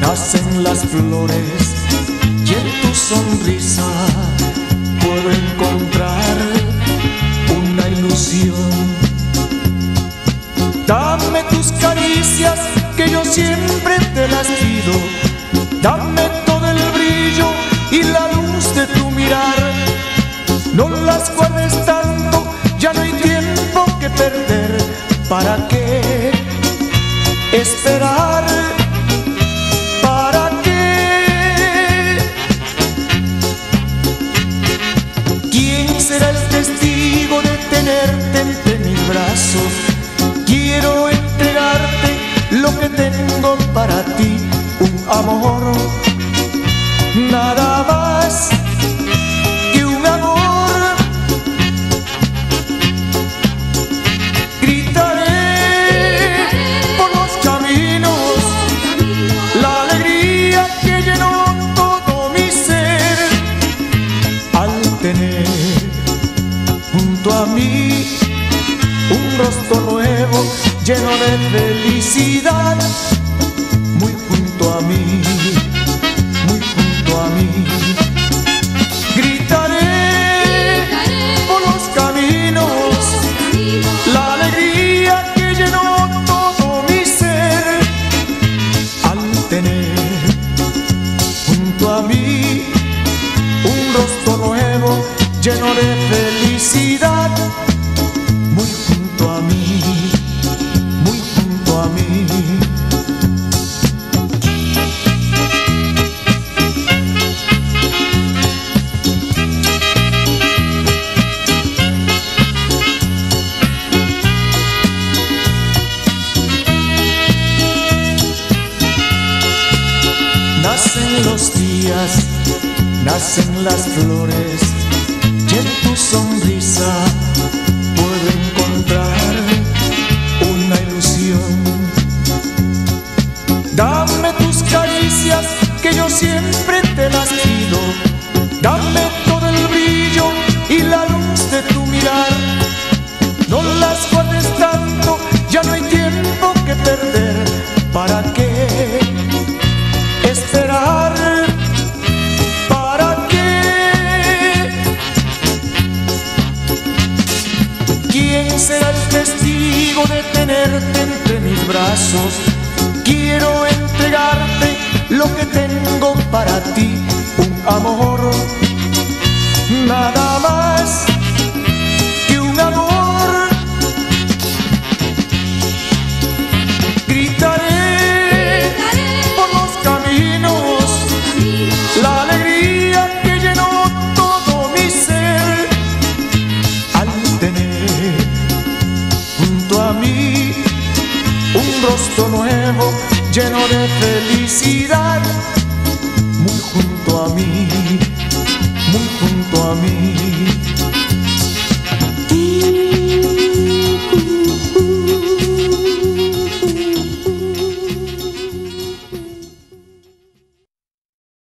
nacen las flores y en tu sonrisa puedo encontrar una ilusión. Dame tus caricias que yo siempre te las pido. Dame todo el brillo y la luz de tu mirar. No las guardes tanto, ya no hay tiempo que perder. ¿Para qué esperar? Mí. Un rostro nuevo lleno de felicidad, muy junto a mí, muy junto a mí. Gritaré por los caminos la alegría que llenó todo mi ser. Al tener junto a mí un rostro nuevo lleno de felicidad muy junto a mí, muy junto a mí. Nacen los días, nacen las flores, en tu sonrisa puedo encontrar una ilusión. Dame tus caricias que yo siempre de tenerte entre mis brazos? Quiero entregarte lo que tengo para ti, un amor, nada un rostro nuevo lleno de felicidad. Muy junto a mí muy junto a mí